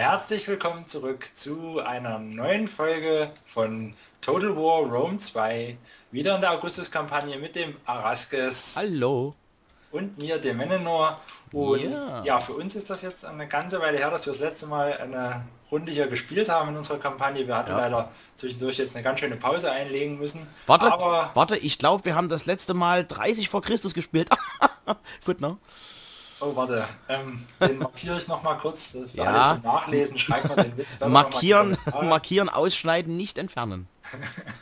Herzlich willkommen zurück zu einer neuen Folge von Total War Rome 2. Wieder in der Augustus-Kampagne mit dem Araskes. Hallo. Und mir, dem Menenor. Und Ja. ja, für uns ist das jetzt eine ganze Weile her, dass wir das letzte Mal eine Runde hier gespielt haben in unserer Kampagne. Wir hatten Ja. leider zwischendurch jetzt eine ganz schöne Pause einlegen müssen. Warte, Aber warte, ich glaube, wir haben das letzte Mal 30 vor Christus gespielt. Gut, ne? Oh, warte. Ähm, den markiere ich noch mal kurz. Für Ja. alle zum Nachlesen. Schreibt mal den Witz Markieren, markieren, ausschneiden, nicht entfernen.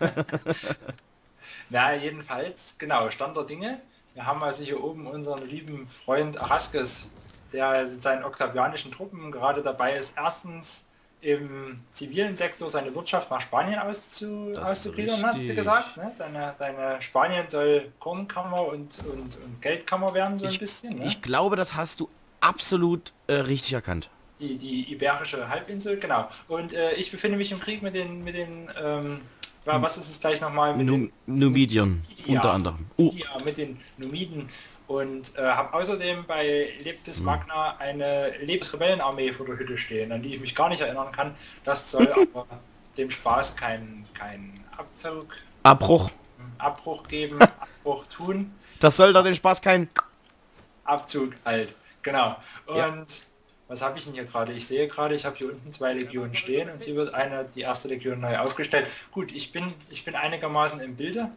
Na, jedenfalls, genau, Stand der Dinge. Wir haben also hier oben unseren lieben Freund Araskes, der mit seinen oktavianischen Truppen gerade dabei ist, erstens im zivilen Sektor seine Wirtschaft nach Spanien auszu, auszugliedern, hast du gesagt. Ne? Deine, deine Spanien soll Kornkammer und, und, und Geldkammer werden, so ein Ich, bisschen. Ne? ich glaube, das hast du absolut äh, richtig erkannt. die, die iberische Halbinsel, genau. Und äh, ich befinde mich im Krieg mit den, mit den, ähm, wa- was ist es gleich nochmal? Mit Nu Numidien, Ja. unter anderem. Oh, ja, mit den Numiden und äh, habe außerdem bei Leptis Magna eine Lebensrebellenarmee vor der Hütte stehen, an die ich mich gar nicht erinnern kann. Das soll aber dem Spaß keinen kein Abzug, Abbruch. Abbruch geben, Abbruch tun, Das soll da den Spaß kein... Abzug halt. Genau. Und Ja. was habe ich denn hier gerade? Ich sehe gerade, ich habe hier unten zwei Legionen stehen und hier wird eine, die erste Legion neu aufgestellt. Gut, ich bin, ich bin einigermaßen im Bilde.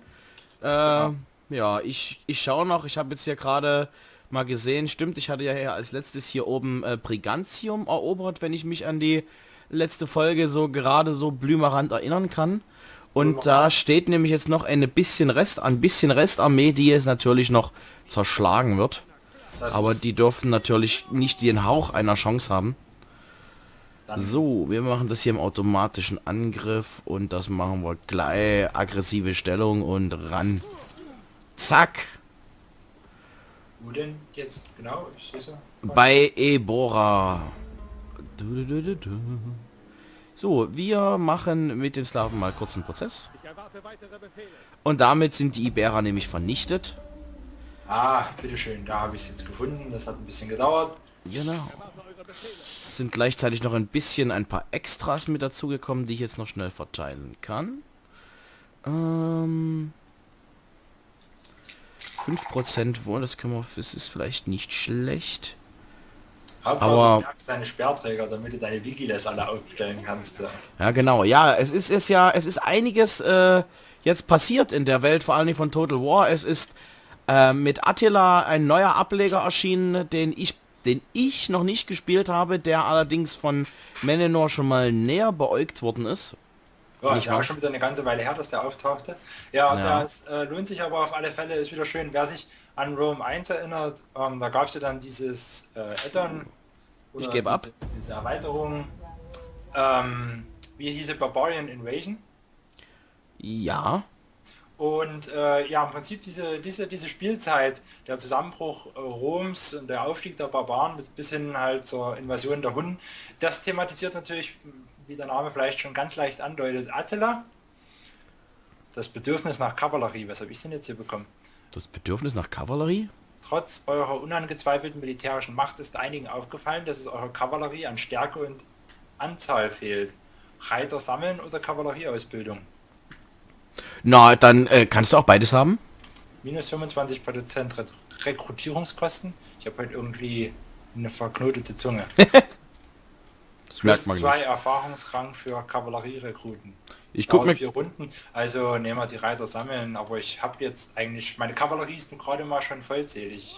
Äh, ja, ich, ich schaue noch. Ich habe jetzt hier gerade mal gesehen. Stimmt, ich hatte ja als letztes hier oben äh, Brigantium erobert, wenn ich mich an die letzte Folge so gerade so blümerant erinnern kann. Und da steht nämlich jetzt noch eine bisschen Rest, ein bisschen Restarmee, die jetzt natürlich noch zerschlagen wird. Das Aber die dürfen natürlich nicht den Hauch einer Chance haben. So, wir machen das hier im automatischen Angriff und das machen wir gleich aggressive Stellung und ran. Zack. Wo denn jetzt? Genau, ich sehe. Bei Ebora. Du, du, du, du, du. So, wir machen mit den Slaven mal kurz einen Prozess. Und damit sind die Iberer nämlich vernichtet. Ah, bitteschön, da habe ich es jetzt gefunden. Das hat ein bisschen gedauert. Genau. Es sind gleichzeitig noch ein bisschen ein paar Extras mit dazugekommen, die ich jetzt noch schnell verteilen kann. Ähm, 5% wohl, das können wir, das ist vielleicht nicht schlecht. Hauptsache Aber- du deine Sperrträger, damit du deine Wigiles alle aufstellen kannst. Ja, genau. Ja, es ist es ja, es ist einiges äh, jetzt passiert in der Welt, vor allem von Total War. Es ist äh, mit Attila ein neuer Ableger erschienen, den ich den ich noch nicht gespielt habe, der allerdings von Menenor schon mal näher beäugt worden ist. Ja, Nicht war schon wieder eine ganze Weile her, dass der auftauchte. Ja, Ja. das äh, lohnt sich aber auf alle Fälle, ist wieder schön. Wer sich an Rome 1 erinnert, ähm, da gab es ja dann dieses äh, Addon. Ich gebe ab. Diese, diese Erweiterung. Ähm, wie hieße Barbarian Invasion? Ja. Und äh, ja, im Prinzip diese, diese, diese Spielzeit, der Zusammenbruch äh, Roms und der Aufstieg der Barbaren bis, bis hin halt zur Invasion der Hunnen, das thematisiert natürlich, wie der Name vielleicht schon ganz leicht andeutet, Attila. Das Bedürfnis nach Kavallerie, was habe ich denn jetzt hier bekommen? Das Bedürfnis nach Kavallerie? Trotz eurer unangezweifelten militärischen Macht ist einigen aufgefallen, dass es eurer Kavallerie an Stärke und Anzahl fehlt. Reiter sammeln oder Kavallerieausbildung? Na, dann äh, kannst du auch beides haben. Minus 25% Re Rekrutierungskosten. Ich habe halt irgendwie eine verknotete Zunge. Das Plus zwei Erfahrungsrang für Kavallerierekruten. Ich guck Dauert mir vier Runden, also nehmen wir die Reiter sammeln, aber ich habe jetzt eigentlich, meine Kavallerie ist gerade mal schon vollzählig.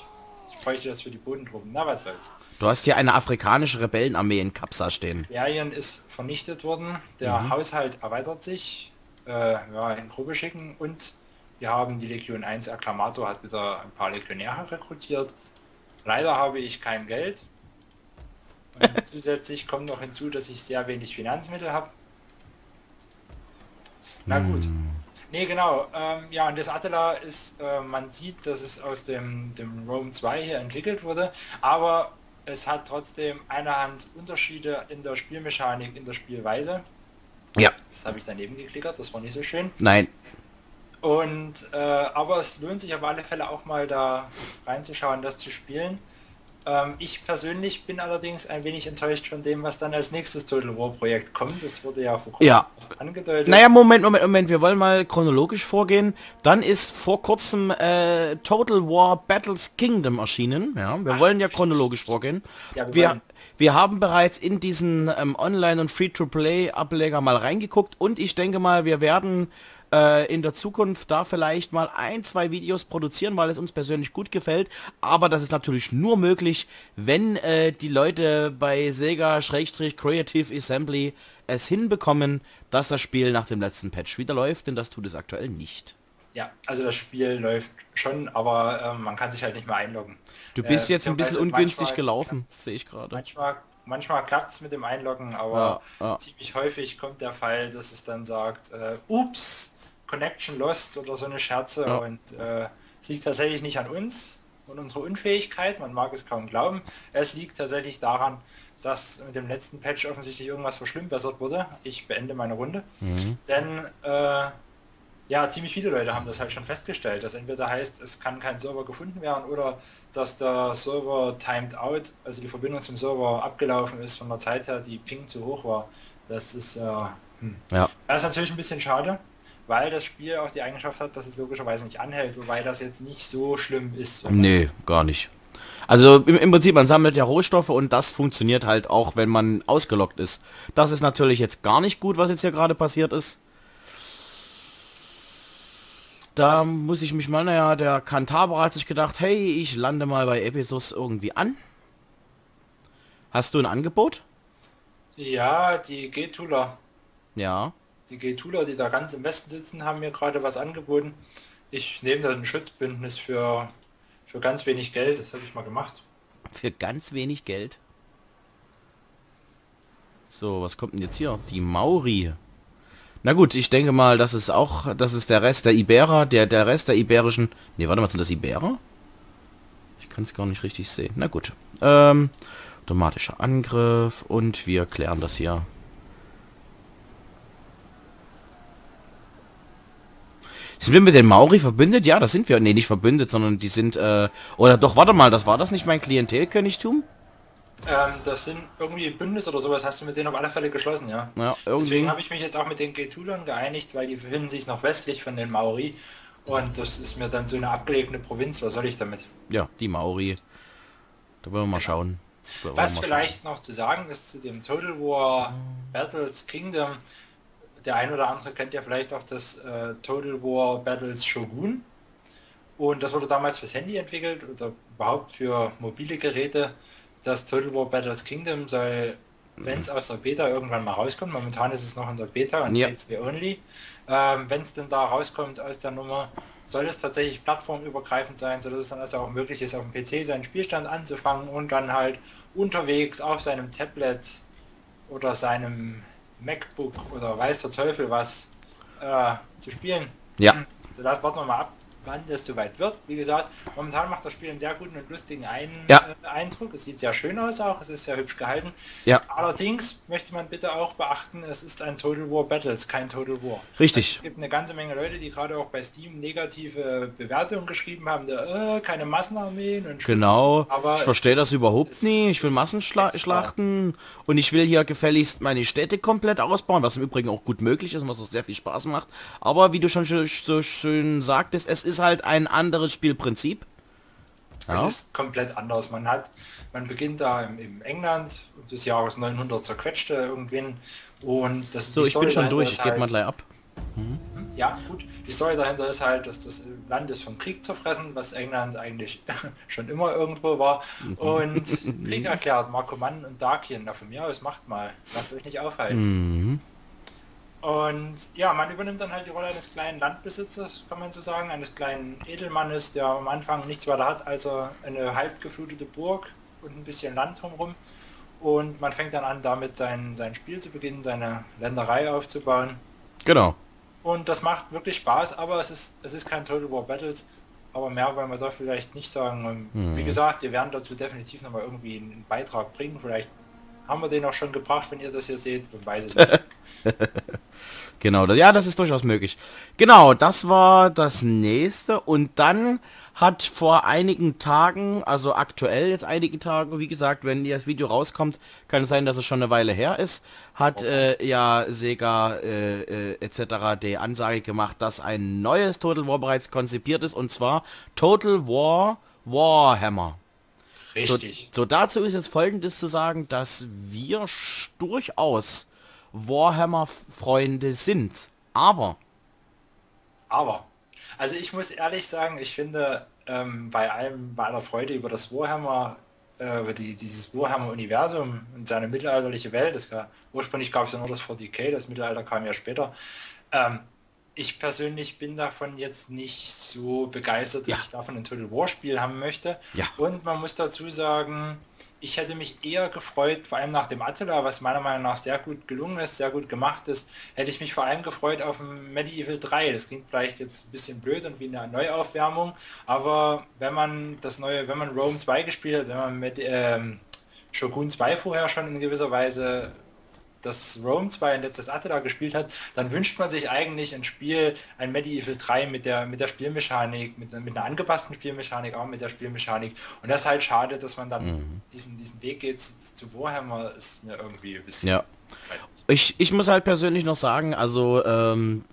Ich bräuchte das für die Bodentruppen, na was soll's. Du hast hier eine afrikanische Rebellenarmee in Kapsa stehen. Berien ist vernichtet worden, der Mhm. Haushalt erweitert sich, äh, ja, in Gruppe schicken und wir haben die Legion 1 Acclamator hat wieder ein paar Legionäre rekrutiert. Leider habe ich kein Geld. Zusätzlich kommt noch hinzu, dass ich sehr wenig Finanzmittel habe. Na gut. Nee, genau. Ähm, ja, und das Attila ist, äh, man sieht, dass es aus dem, dem Rome 2 hier entwickelt wurde, aber es hat trotzdem eine Hand Unterschiede in der Spielmechanik, in der Spielweise. Ja. Das habe ich daneben geklickert, das war nicht so schön. Nein. Und äh, aber es lohnt sich auf alle Fälle auch mal da reinzuschauen, das zu spielen. Ähm, ich persönlich bin allerdings ein wenig enttäuscht von dem, was dann als nächstes Total War Projekt kommt. Das wurde ja vor kurzem ja. angedeutet. Naja, Moment, Moment, Moment. Wir wollen mal chronologisch vorgehen. Dann ist vor kurzem äh, Total War Battles Kingdom erschienen. Ja, wir Ach, wollen ja chronologisch vorgehen. Ja, wir, wir, wir, haben bereits in diesen ähm, Online- und Free-to-Play-Ableger mal reingeguckt und ich denke mal, wir werden äh, in der Zukunft da vielleicht mal ein, zwei Videos produzieren, weil es uns persönlich gut gefällt. Aber das ist natürlich nur möglich, wenn äh, die Leute bei Sega-Creative Assembly es hinbekommen, dass das Spiel nach dem letzten Patch wieder läuft, denn das tut es aktuell nicht. Ja, also das Spiel läuft schon, aber äh, man kann sich halt nicht mehr einloggen. Du bist äh, jetzt ein bisschen ungünstig gelaufen, sehe ich gerade. Manchmal, manchmal klappt es mit dem Einloggen, aber ja, ja. ziemlich häufig kommt der Fall, dass es dann sagt, äh, ups, Connection Lost oder so eine Scherze ja. und äh, es liegt tatsächlich nicht an uns und unserer Unfähigkeit, man mag es kaum glauben. Es liegt tatsächlich daran, dass mit dem letzten Patch offensichtlich irgendwas verschlimmbessert wurde. Ich beende meine Runde. Mhm. Denn äh, ja, ziemlich viele Leute haben das halt schon festgestellt, dass entweder heißt, es kann kein Server gefunden werden oder dass der Server timed out, also die Verbindung zum Server abgelaufen ist von der Zeit her, die Ping zu hoch war. Das ist, äh, hm. ja. das ist natürlich ein bisschen schade weil das Spiel auch die Eigenschaft hat, dass es logischerweise nicht anhält, wobei das jetzt nicht so schlimm ist. Nee, gar nicht. Also im, im, Prinzip, man sammelt ja Rohstoffe und das funktioniert halt auch, wenn man ausgelockt ist. Das ist natürlich jetzt gar nicht gut, was jetzt hier gerade passiert ist. Da was? muss ich mich mal, naja, der Kantaber hat sich gedacht, hey, ich lande mal bei Episos irgendwie an. Hast du ein Angebot? Ja, die G-Tooler. Ja. Die G-Tooler, die da ganz im Westen sitzen, haben mir gerade was angeboten. Ich nehme da ein Schutzbündnis für, für ganz wenig Geld. Das habe ich mal gemacht. Für ganz wenig Geld? So, was kommt denn jetzt hier? Die Mauri. Na gut, ich denke mal, das ist auch, das ist der Rest der Iberer, der, der Rest der iberischen... Ne, warte mal, sind das Iberer? Ich kann es gar nicht richtig sehen. Na gut. Ähm, automatischer Angriff und wir klären das hier. Sind wir mit den Maori verbündet? Ja, das sind wir. Nee, nicht verbündet, sondern die sind, äh, oder doch, warte mal, das war das nicht mein Klientelkönigtum? Ähm, das sind irgendwie Bündnis oder sowas hast du mit denen auf alle Fälle geschlossen, ja. ja irgendwie. Deswegen habe ich mich jetzt auch mit den Getulern geeinigt, weil die befinden sich noch westlich von den Maori. Und das ist mir dann so eine abgelegene Provinz, was soll ich damit? Ja, die Maori. Da wollen wir mal schauen. Was vielleicht noch zu sagen ist zu dem Total War Battles Kingdom, der ein oder andere kennt ja vielleicht auch das äh, Total War Battles Shogun. Und das wurde damals fürs Handy entwickelt oder überhaupt für mobile Geräte. Das Total War Battles Kingdom soll, wenn es aus der Beta irgendwann mal rauskommt, momentan ist es noch in der Beta und ja. PC only, ähm, wenn es denn da rauskommt aus der Nummer, soll es tatsächlich plattformübergreifend sein, sodass es dann also auch möglich ist, auf dem PC seinen Spielstand anzufangen und dann halt unterwegs auf seinem Tablet oder seinem MacBook oder weiß der Teufel was äh, zu spielen. Ja. So, das warten wir mal ab wann das soweit wird. Wie gesagt, momentan macht das Spiel einen sehr guten und lustigen Ein ja. äh, Eindruck. Es sieht sehr schön aus auch, es ist sehr hübsch gehalten. Ja. Allerdings möchte man bitte auch beachten, es ist ein Total War Battles, kein Total War. Richtig. Es gibt eine ganze Menge Leute, die gerade auch bei Steam negative Bewertungen geschrieben haben, der, äh, keine Massenarmeen und Genau, aber ich verstehe das überhaupt nie. Ich will Massenschlachten und ich will hier gefälligst meine Städte komplett ausbauen, was im Übrigen auch gut möglich ist und was auch sehr viel Spaß macht. Aber wie du schon so schön sagtest, es ist halt ein anderes Spielprinzip. Ja. Es ist komplett anders. Man hat, man beginnt da im, im England des Jahres 900 zerquetschte irgendwann und das so ich bin schon durch. Ich halt, mal gleich ab. Mhm. Ja, gut. Die Story dahinter ist halt, dass das Land ist vom Krieg zerfressen, was England eigentlich schon immer irgendwo war. Mhm. Und Krieg erklärt, Marco Mann und Darkien. Na, von mir aus macht mal. Lasst euch nicht aufhalten. Mhm. Und ja, man übernimmt dann halt die Rolle eines kleinen Landbesitzers, kann man so sagen, eines kleinen Edelmannes, der am Anfang nichts weiter hat, als eine halb geflutete Burg und ein bisschen Land drumherum. Und man fängt dann an, damit sein, sein Spiel zu beginnen, seine Länderei aufzubauen. Genau. Und das macht wirklich Spaß, aber es ist, es ist kein Total War Battles. Aber mehr wollen wir da vielleicht nicht sagen. Mhm. Wie gesagt, wir werden dazu definitiv nochmal irgendwie einen Beitrag bringen. Vielleicht haben wir den auch schon gebracht, wenn ihr das hier seht, weiß es nicht. genau, ja, das ist durchaus möglich. Genau, das war das nächste und dann hat vor einigen Tagen, also aktuell jetzt einige Tage, wie gesagt, wenn das Video rauskommt, kann es sein, dass es schon eine Weile her ist, hat okay. äh, ja Sega äh, äh, etc. die Ansage gemacht, dass ein neues Total War bereits konzipiert ist und zwar Total War Warhammer. Richtig. So, so dazu ist es folgendes zu sagen, dass wir durchaus Warhammer-Freunde sind. Aber. Aber. Also ich muss ehrlich sagen, ich finde ähm, bei allem, bei aller Freude über das Warhammer, äh, über die, dieses Warhammer-Universum und seine mittelalterliche Welt, das war, ursprünglich gab es ja nur das 40k, das Mittelalter kam ja später. Ähm, ich persönlich bin davon jetzt nicht so begeistert, dass ja. ich davon ein Total War Spiel haben möchte. Ja. Und man muss dazu sagen, ich hätte mich eher gefreut, vor allem nach dem Attila, was meiner Meinung nach sehr gut gelungen ist, sehr gut gemacht ist, hätte ich mich vor allem gefreut auf ein Medieval 3. Das klingt vielleicht jetzt ein bisschen blöd und wie eine Neuaufwärmung, aber wenn man das neue, wenn man Rome 2 gespielt hat, wenn man mit ähm, Shogun 2 vorher schon in gewisser Weise das Rome 2 und letztes Attila gespielt hat, dann wünscht man sich eigentlich ein Spiel, ein Medieval 3 mit der, mit der Spielmechanik, mit, mit einer angepassten Spielmechanik, auch mit der Spielmechanik. Und das ist halt schade, dass man dann mhm. diesen, diesen Weg geht zu, zu Warhammer, ist mir irgendwie ein bisschen... Ja. Ich, ich muss halt persönlich noch sagen, also ähm,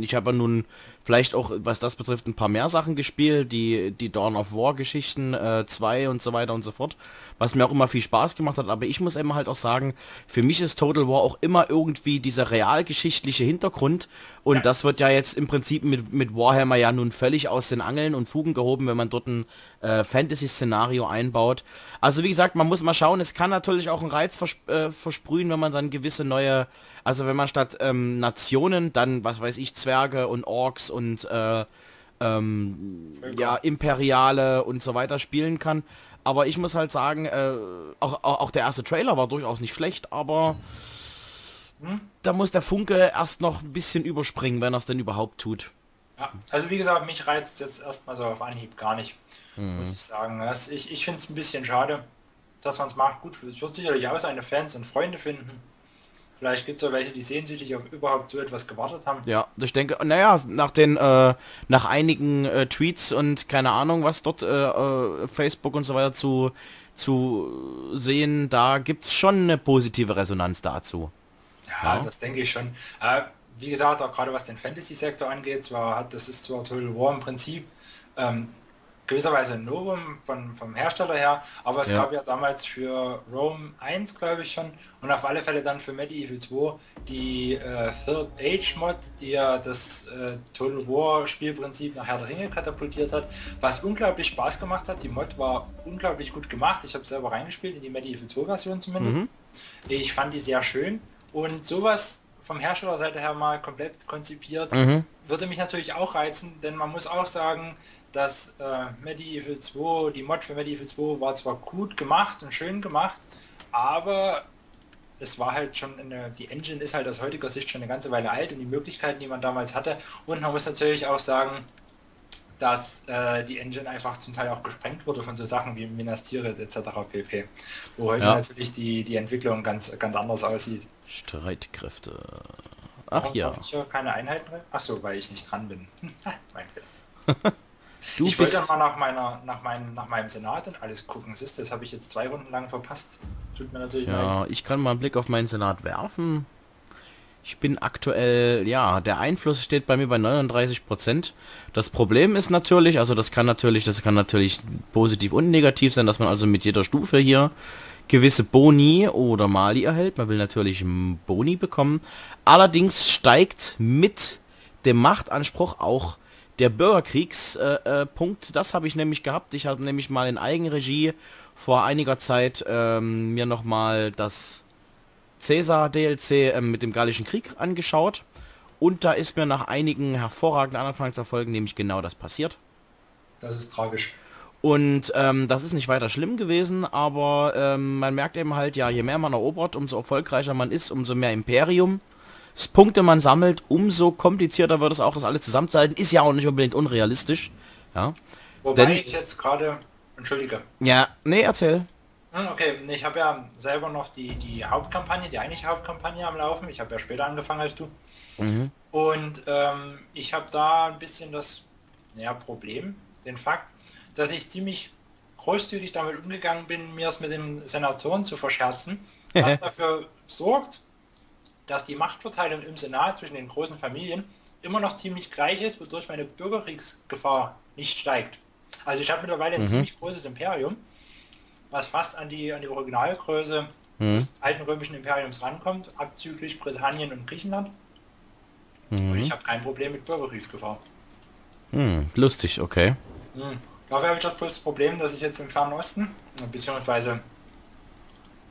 ich habe nun vielleicht auch, was das betrifft, ein paar mehr Sachen gespielt, die, die Dawn of War Geschichten 2 äh, und so weiter und so fort, was mir auch immer viel Spaß gemacht hat, aber ich muss eben halt auch sagen, für mich ist Total War auch immer irgendwie dieser realgeschichtliche Hintergrund und ja. das wird ja jetzt im Prinzip mit, mit Warhammer ja nun völlig aus den Angeln und Fugen gehoben, wenn man dort ein äh, Fantasy-Szenario einbaut. Also wie gesagt, man muss mal schauen, es kann natürlich auch einen Reiz vers äh, versprühen, wenn man dann gewisse neue, also wenn man statt ähm, Nationen dann, was weiß ich, Zwerge und Orks und äh, ähm, ja, Imperiale und so weiter spielen kann. Aber ich muss halt sagen, äh, auch, auch, auch, der erste Trailer war durchaus nicht schlecht, aber hm? da muss der Funke erst noch ein bisschen überspringen, wenn er es denn überhaupt tut. Ja, also wie gesagt, mich reizt jetzt erstmal so auf Anhieb gar nicht, mhm. muss ich sagen. Das, ich ich finde es ein bisschen schade, dass man es macht. Gut, es wird sicherlich auch seine Fans und Freunde finden. Vielleicht gibt es auch welche, die sehnsüchtig auf überhaupt so etwas gewartet haben. Ja, ich denke, naja, nach den, äh, nach einigen äh, Tweets und keine Ahnung, was dort äh, äh Facebook und so weiter zu, zu sehen, da gibt es schon eine positive Resonanz dazu. Ja, ja. das denke ich schon. Äh, wie gesagt, auch gerade was den Fantasy-Sektor angeht, zwar hat das ist zwar Total War im Prinzip ähm, gewisserweise ein Novum von, vom Hersteller her, aber es ja. gab ja damals für Rome 1, glaube ich schon, und auf alle Fälle dann für Medieval 2 die äh, Third Age Mod, die ja das äh, Total War Spielprinzip nach Herr der Ringe katapultiert hat, was unglaublich Spaß gemacht hat. Die Mod war unglaublich gut gemacht. Ich habe selber reingespielt, in die Medieval 2 Version zumindest. Mhm. Ich fand die sehr schön und sowas vom Herstellerseite her mal komplett konzipiert, mhm. würde mich natürlich auch reizen, denn man muss auch sagen, dass äh, Medieval 2, die Mod für Medieval 2 war zwar gut gemacht und schön gemacht, aber es war halt schon eine, die Engine ist halt aus heutiger Sicht schon eine ganze Weile alt und die Möglichkeiten, die man damals hatte. Und man muss natürlich auch sagen, dass äh, die Engine einfach zum Teil auch gesprengt wurde von so Sachen wie Minas Tirith etc. pp. Wo heute ja. natürlich die, die Entwicklung ganz, ganz anders aussieht. Streitkräfte. Ach Warum ja. Ich keine Einheiten. Ach so, weil ich nicht dran bin. mein Fehler. Du ich wollte mal nach meiner, nach meinem, nach meinem Senat und alles gucken. Siehst, das habe ich jetzt zwei Runden lang verpasst. Tut mir natürlich Ja, leid. ich kann mal einen Blick auf meinen Senat werfen. Ich bin aktuell, ja, der Einfluss steht bei mir bei 39 Prozent. Das Problem ist natürlich, also das kann natürlich, das kann natürlich positiv und negativ sein, dass man also mit jeder Stufe hier gewisse Boni oder Mali erhält. Man will natürlich Boni bekommen. Allerdings steigt mit dem Machtanspruch auch der Bürgerkriegspunkt, äh, äh, das habe ich nämlich gehabt. Ich habe nämlich mal in Eigenregie vor einiger Zeit ähm, mir nochmal das Caesar DLC äh, mit dem Gallischen Krieg angeschaut. Und da ist mir nach einigen hervorragenden Anfangserfolgen nämlich genau das passiert. Das ist tragisch. Und ähm, das ist nicht weiter schlimm gewesen, aber ähm, man merkt eben halt, ja, je mehr man erobert, umso erfolgreicher man ist, umso mehr Imperium Punkte man sammelt, umso komplizierter wird es auch, das alles zusammenzuhalten. Ist ja auch nicht unbedingt unrealistisch. Ja. Wobei Denn, ich jetzt gerade... Entschuldige. Ja, nee, erzähl. Hm, Okay, ich habe ja selber noch die, die Hauptkampagne, die eigentliche Hauptkampagne am Laufen. Ich habe ja später angefangen als du. Mhm. Und ähm, ich habe da ein bisschen das ja, Problem, den Fakt, dass ich ziemlich großzügig damit umgegangen bin, mir es mit den Senatoren zu verscherzen, was dafür sorgt, dass die Machtverteilung im Senat zwischen den großen Familien immer noch ziemlich gleich ist, wodurch meine Bürgerkriegsgefahr nicht steigt. Also ich habe mittlerweile ein ziemlich großes Imperium, was fast an die, an die Originalgröße des alten römischen Imperiums rankommt, abzüglich Britannien und Griechenland. Und ich habe kein Problem mit Bürgerkriegsgefahr. Hm, lustig, okay. Hm. Dafür habe ich das größte Problem, dass ich jetzt im Fernen Osten, beziehungsweise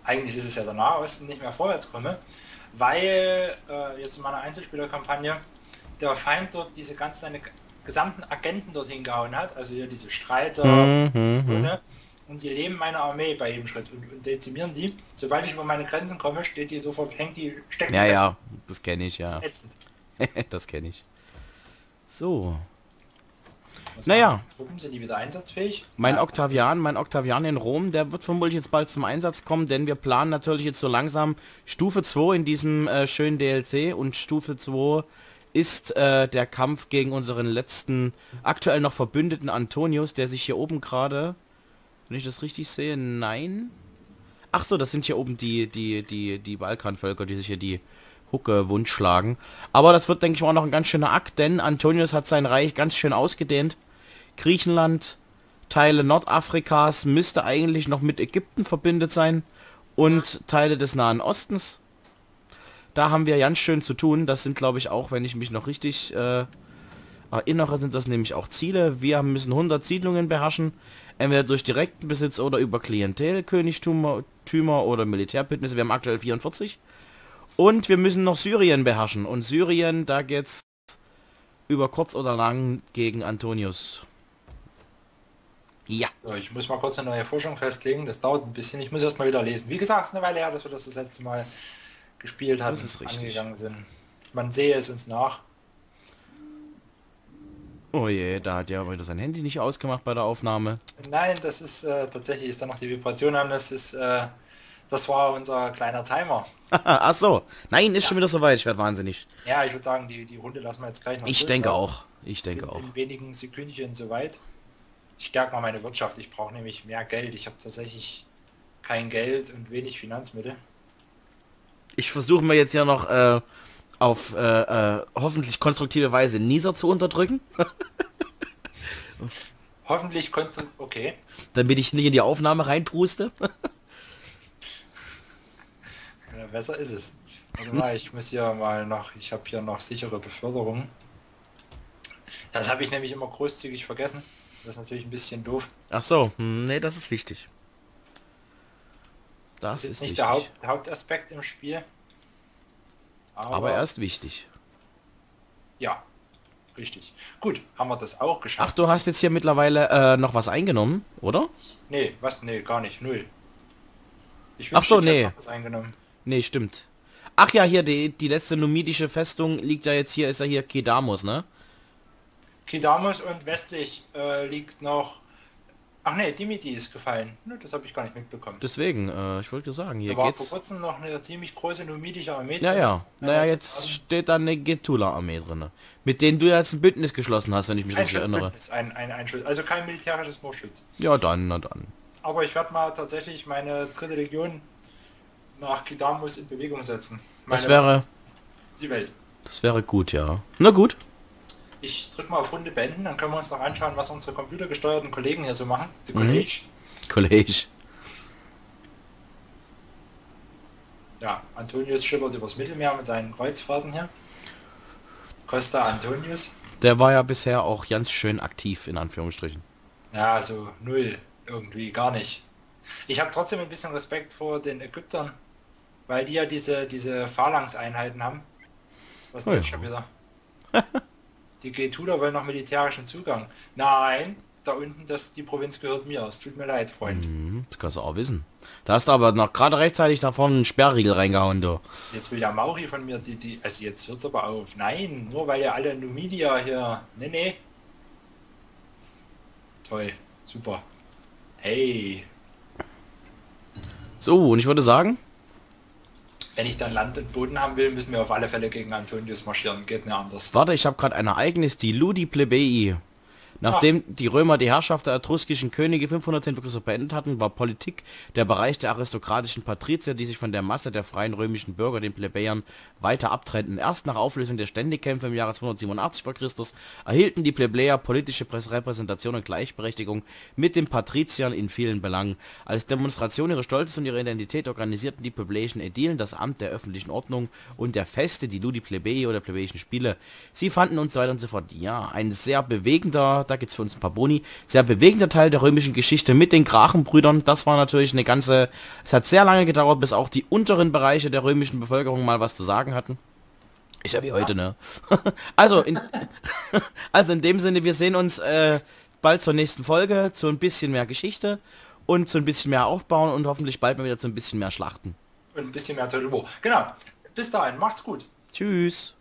eigentlich ist es ja der Nahe Osten, nicht mehr vorwärts komme, weil äh, jetzt in meiner Einzelspielerkampagne der Feind dort diese ganzen seine gesamten Agenten dorthin gehauen hat, also hier diese Streiter, Mhm, mhm. ne? und die leben meine Armee bei jedem Schritt und, und dezimieren die. Sobald ich über meine Grenzen komme, steht die sofort, hängt die, steckt Ja, ja, das kenne ich, Das ja. ätzend. das kenne ich. So, Was Naja. Truppen sind die wieder einsatzfähig? mein Ja. Octavian, mein Octavian in Rom, der wird vermutlich jetzt bald zum Einsatz kommen, denn wir planen natürlich jetzt so langsam Stufe 2 in diesem äh, schönen DLC und Stufe 2 ist äh, der Kampf gegen unseren letzten aktuell noch Verbündeten Antonius, der sich hier oben gerade, wenn ich das richtig sehe, nein. Ach so, das sind hier oben die die die die Balkanvölker, die sich hier die Hucke wund schlagen. Aber das wird denke ich mal auch noch ein ganz schöner Akt, denn Antonius hat sein Reich ganz schön ausgedehnt. Griechenland, Teile Nordafrikas müsste eigentlich noch mit Ägypten verbindet sein und Teile des Nahen Ostens. Da haben wir ganz schön zu tun. Das sind glaube ich auch, wenn ich mich noch richtig äh, erinnere, sind das nämlich auch Ziele. Wir müssen 100 Siedlungen beherrschen, entweder durch direkten Besitz oder über Klientelkönigtümer Tümer oder Militärbündnisse. Wir haben aktuell 44. Und wir müssen noch Syrien beherrschen. Und Syrien, da geht's über kurz oder lang gegen Antonius. Ja. So, ich muss mal kurz eine neue Forschung festlegen. Das dauert ein bisschen. Ich muss erst mal wieder lesen. Wie gesagt, es ist eine Weile her, dass wir das das letzte Mal gespielt hatten, Das ist richtig. angegangen sind. Man sehe es uns nach. Oh je, da hat ja aber wieder sein Handy nicht ausgemacht bei der Aufnahme. Nein, das ist äh, tatsächlich, ist da noch die Vibration haben. Das ist, äh, das war unser kleiner Timer. Ach so. Nein, ist schon wieder soweit. Ich werde wahnsinnig. Ja, ich würde sagen, die, die Runde lassen wir jetzt gleich noch. Ich durch, denke ja. auch. Ich denke in, auch. in wenigen Sekündchen soweit. Ich stärke mal meine Wirtschaft. Ich brauche nämlich mehr Geld. Ich habe tatsächlich kein Geld und wenig Finanzmittel. Ich versuche mir jetzt hier noch äh, auf äh, äh, hoffentlich konstruktive Weise Nieser zu unterdrücken, Hoffentlich konnte... Okay. damit ich nicht in die Aufnahme reinpruste. Besser ist es. Warte mal, ich muss hier mal noch... Ich habe hier noch sichere Beförderung. Das habe ich nämlich immer großzügig vergessen. Das ist natürlich ein bisschen doof. Ach so, hm, nee, das ist wichtig. Das Das ist ist nicht der Haupt, der Hauptaspekt im Spiel. Aber er ist wichtig. Ja, richtig. Gut, haben wir das auch Ach, geschafft. du hast jetzt hier mittlerweile äh, noch was eingenommen, oder? Nee, was? Nee, gar nicht. Null. Ich Ach so, nee. was eingenommen. Nee, stimmt. Ach ja, hier, die, die letzte numidische Festung liegt ja jetzt hier, ist ja hier Kedamos, ne? Kidamus und westlich äh, liegt noch... Ach nee, Dimiti ist gefallen. Nö, das habe ich gar nicht mitbekommen. Deswegen, äh, ich wollte sagen, hier Da war vor geht's... kurzem noch eine ziemlich große numidische Armee. Ja, drin. ja. Wenn Naja, jetzt steht da eine Getula-Armee drin. Mit denen du ja jetzt ein Bündnis geschlossen hast, wenn ich mich richtig erinnere. Ein, ein, ein Schutz. Also kein militärisches Moorschutz. Ja, dann, na dann. Aber ich werde mal tatsächlich meine dritte Legion nach Kidamus in Bewegung setzen. Meine Das wäre, die Welt. das wäre gut, ja. Na gut. Ich drücke mal auf Runde beenden, dann können wir uns noch anschauen, was unsere computergesteuerten Kollegen hier so machen. Mhm. Die College. Kollege. Ja, Antonius schippert übers Mittelmeer mit seinen Kreuzfahrten hier. Costa Antonius. Der war ja bisher auch ganz schön aktiv, in Anführungsstrichen. Ja, so null. Irgendwie gar nicht. Ich habe trotzdem ein bisschen Respekt vor den Ägyptern, weil die ja diese, diese Phalanx-Einheiten haben. Was Oh denn ja. schon wieder? die Getuler wollen noch militärischen Zugang. Nein, da unten, das, die Provinz gehört mir. Es tut mir leid, Freund. Mhm, das kannst du auch wissen. Da hast du aber noch gerade rechtzeitig da vorne einen Sperrriegel reingehauen, du. Jetzt will der Mauri von mir die, die, also jetzt hört's aber auf. Nein, nur weil ihr alle Numidia hier, nee, nee. Toll, super. Hey. So, und ich würde sagen, wenn ich dann Land und Boden haben will, müssen wir auf alle Fälle gegen Antonius marschieren. Geht nicht anders. Warte, ich habe gerade ein Ereignis, die Ludi Plebei. Nachdem die Römer die Herrschaft der etruskischen Könige 510 v. beendet hatten, war Politik der Bereich der aristokratischen Patrizier, die sich von der Masse der freien römischen Bürger, den Plebejern, weiter abtrennten. Erst nach Auflösung der Ständekämpfe im Jahre 287 v. Chr. erhielten die Plebejer politische Repräsentation und Gleichberechtigung mit den Patriziern in vielen Belangen. Als Demonstration ihres Stolzes und ihrer Identität organisierten die plebejischen Ädilen das Amt der öffentlichen Ordnung und der Feste, die Ludi Plebei oder plebejischen Spiele. Sie fanden uns so weiter und so fort. Ja, ein sehr bewegender da gibt es für uns ein paar Boni. Sehr bewegender Teil der römischen Geschichte mit den Grachenbrüdern. Das war natürlich eine ganze... Es hat sehr lange gedauert, bis auch die unteren Bereiche der römischen Bevölkerung mal was zu sagen hatten. Ist ja wie heute, ne? also, in, also in dem Sinne, wir sehen uns äh, bald zur nächsten Folge, zu ein bisschen mehr Geschichte und zu ein bisschen mehr aufbauen und hoffentlich bald mal wieder zu ein bisschen mehr Schlachten. Und ein bisschen mehr Turbo. Genau. Bis dahin, macht's gut. Tschüss.